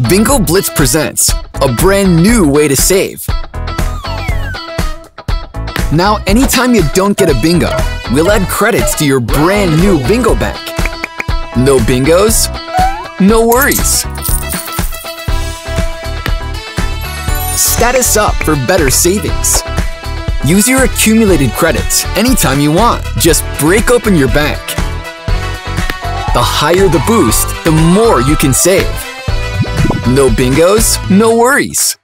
Bingo Blitz presents a brand new way to save. Now, anytime you don't get a bingo, we'll add credits to your brand new bingo bank. No bingos? No worries. Status up for better savings. Use your accumulated credits anytime you want. Just break open your bank. The higher the boost, the more you can save. No bingos, no worries.